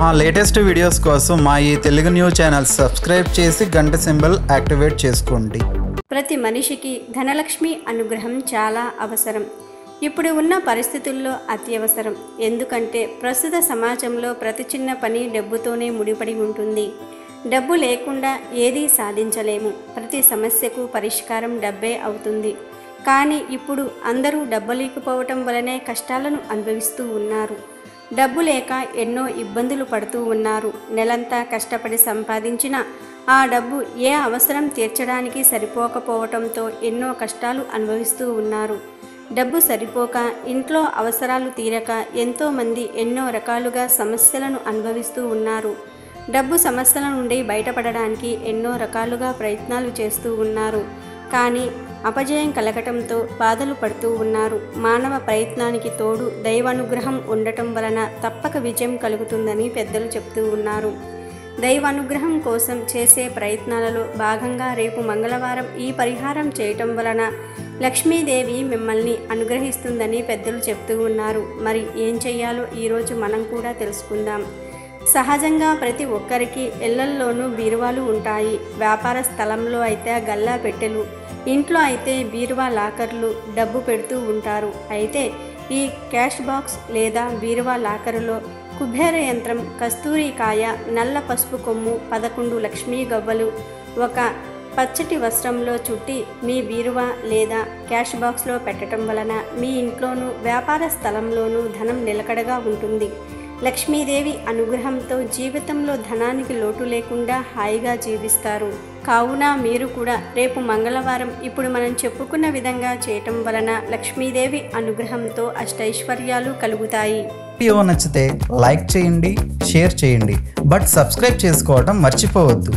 మా latest videos కోసం మా ఈ తెలుగు న్యూస్ ఛానల్ సబ్స్క్రైబ్ చేసి గంట సింబల్ యాక్టివేట్ చేసుకోండి. ప్రతి మనిషికి ధనలక్ష్మి అనుగ్రహం చాలా అవసరం. ఇప్పుడు ఉన్న పరిస్థితుల్లో అత్యవసరం ఎందుకంటే ప్రస్తుత సమాజంలో ప్రతి చిన్న పని డబ్బుతోనే ముడిపడి ఉంటుంది. డబ్బు లేకుండా ఏదీ సాధించలేము. ప్రతి సమస్యకు పరిష్కారం డబ్బే అవుతుంది. కానీ ఇప్పుడు అందరూ డబ్బు లేకపోవటం వలనే కష్టాలను అనుభవిస్తూ ఉన్నారు. డబ్బు లేక ఎన్నో ఇబ్బందులు పడుతూ ఉన్నారు. నెలంతా కష్టపడి సంపాదించిన ఆ డబ్బు ఏ అవసరం తీర్చడానికి సరిపోకపోవటంతో ఎన్నో కష్టాలు అనుభవిస్తూ ఉన్నారు. డబ్బు సరిపోక ఇంట్లో అవసరాలు తీరక ఎంతోమంది ఎన్నో రకాలుగా సమస్యలను అనుభవిస్తూ ఉన్నారు. డబ్బు సమస్యల నుండి బయటపడడానికి ఎన్నో రకాలుగా ప్రయత్నాలు చేస్తూ ఉన్నారు. కానీ అపజయం కలగటంతో బాధలు పడుతూ ఉన్నారు. మానవ ప్రయత్నానికి తోడు దైవానుగ్రహం ఉండటం వలన తప్పక విజయం కలుగుతుందని పెద్దలు చెప్తూ ఉన్నారు. దైవానుగ్రహం కోసం చేసే ప్రయత్నాలలో భాగంగా రేపు మంగళవారం ఈ పరిహారం చేయటం వలన లక్ష్మీదేవి మిమ్మల్ని అనుగ్రహిస్తుందని పెద్దలు చెప్తూ ఉన్నారు. మరి ఏం చెయ్యాలో ఈరోజు మనం కూడా తెలుసుకుందాం. సహజంగా ప్రతి ఒక్కరికి ఇళ్ళల్లోనూ బీరువాలు ఉంటాయి. వ్యాపార స్థలంలో అయితే గల్లా పెట్టెలు ఇంట్లో అయితే బీరువా లాకర్లు డబ్బు పెడుతూ ఉంటారు. అయితే ఈ క్యాష్ బాక్స్ లేదా బీరువా లాకరులో కుబేర యంత్రం కస్తూరికాయ నల్ల పసుపు కొమ్ము పదకొండు లక్ష్మీ గవ్వలు ఒక పచ్చటి వస్త్రంలో చుట్టి మీ బీరువా లేదా క్యాష్ బాక్స్లో పెట్టడం వలన మీ ఇంట్లోనూ వ్యాపార స్థలంలోనూ ధనం నిలకడగా ఉంటుంది. లక్ష్మీదేవి అనుగ్రహంతో జీవితంలో ధనానికి లోటు లేకుండా హాయిగా జీవిస్తారు. కావున మీరు కూడా రేపు మంగళవారం ఇప్పుడు మనం చెప్పుకున్న విధంగా చేయటం వలన లక్ష్మీదేవి అనుగ్రహంతో అష్టైశ్వర్యాలు కలుగుతాయి. వీడియో నచ్చితే లైక్ చేయండి షేర్ చేయండి బట్ సబ్స్క్రైబ్ చేసుకోవడం మర్చిపోవద్దు.